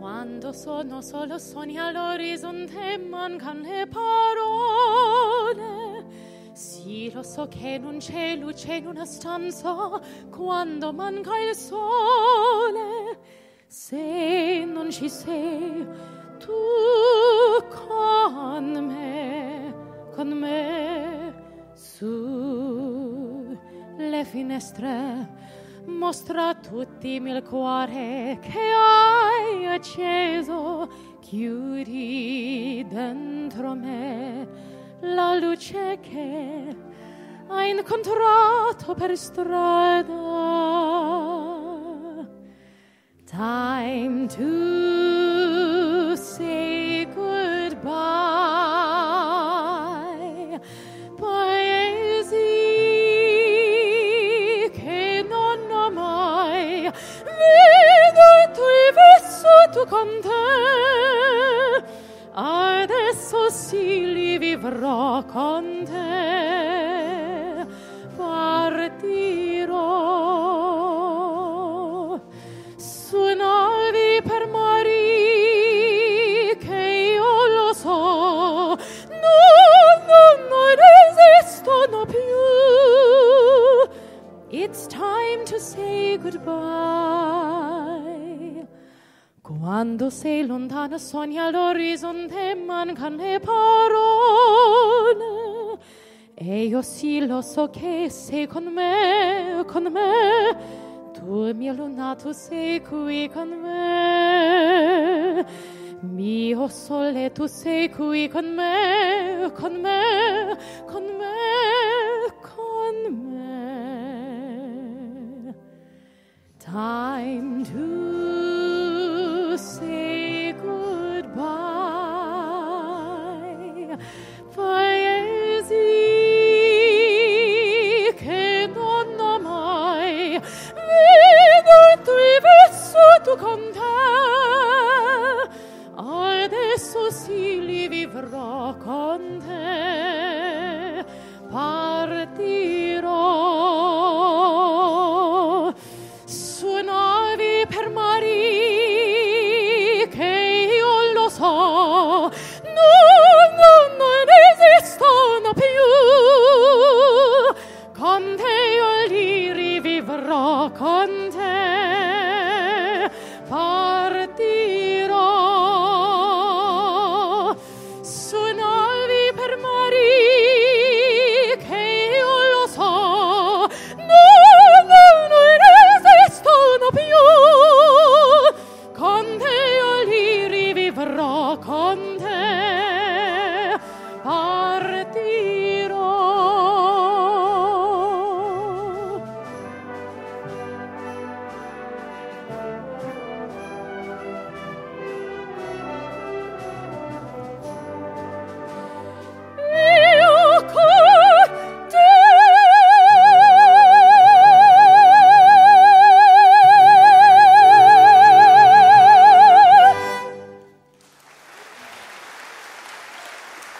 Quando sono solo sogni all'orizzonte mancano le parole. Sì, lo so che non c'è luce in una stanza quando manca il sole. Se non ci sei tu con me, con me, su le finestre mostra tutti il cuore che hai acceso, chiudi dentro me la luce che hai incontrato per strada. Time to vissuto con te. Adesso sì li vivrò con te. Partirò su navi per mari che io lo so non, non, non esistono più It's time to say goodbye Quando sei lontana sogna all'orizzonte mancano le parole e io sì lo so che sei con me, con me tu mio luna, tu sei qui con me. Mio sole, tu sei qui con me, con me, con me, con me. Time to Paesi più con